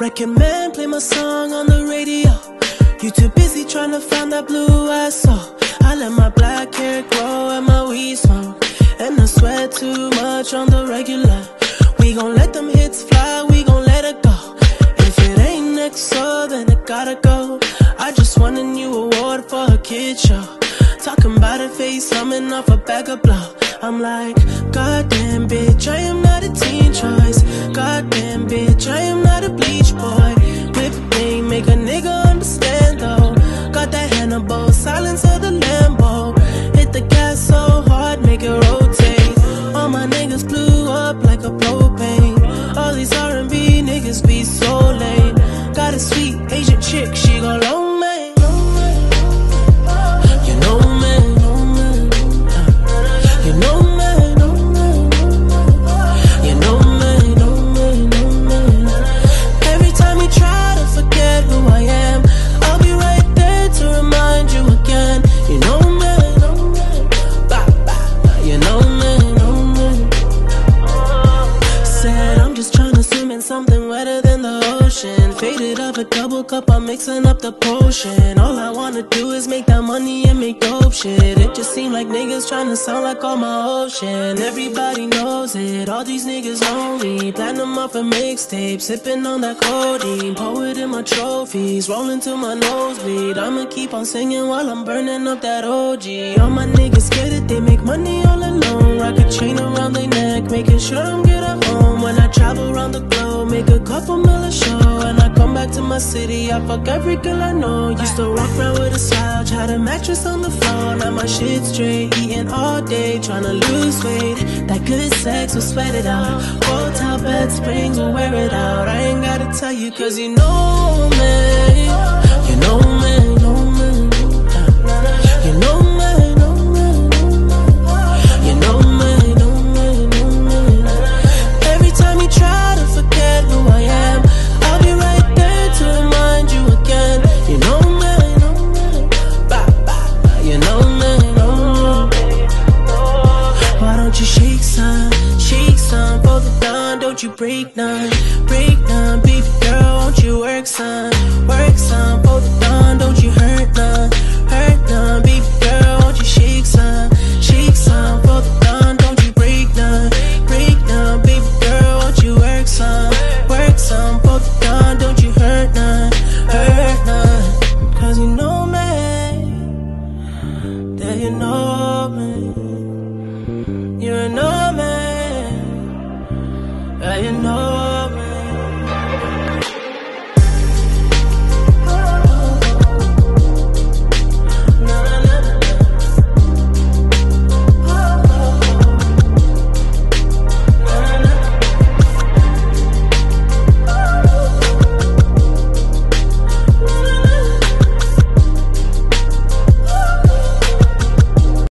Recommend play my song on the radio. You too busy trying to find that blue I saw. I let my black hair grow and my weed smoke. And I sweat too much on the regular. We gon' let them hits fly, we gon' let it go. If it ain't next, so then it gotta go. I just won a new award for a kid show. Talking about a face, coming off a bag of blow. I'm like, goddamn bitch, I am not a teen choice. Goddamn bitch, I silence of the Lambo. Faded up a double cup, I'm mixing up the potion. All I wanna do is make that money and make dope shit. It just seem like niggas trying to sound like all my ocean. Everybody knows it, all these niggas me. Platinum off a mixtape, sipping on that codeine. Poet in my trophies, rolling to my nosebleed. I'ma keep on singing while I'm burning up that OG. All my niggas scared that they make money all alone. Rock a chain around their neck, making sure I'm good at home. When I travel around the globe, make a couple city, I fuck every girl I know. Used to walk around with a slouch, had a mattress on the floor. Now my shit straight, eating all day, trying to lose weight. That good sex will sweat it out. Hotel bed springs will wear it out. I ain't gotta tell you, cause you know me. break none, break none. baby girl, won't you work some, work some. Both done, don't you hurt none, hurt none. baby girl, won't you shake some, shake some. Both done, don't you break none, break none. baby girl, won't you work some, work some. Both done, don't you hurt none, hurt none. Cause you know me, that you know me.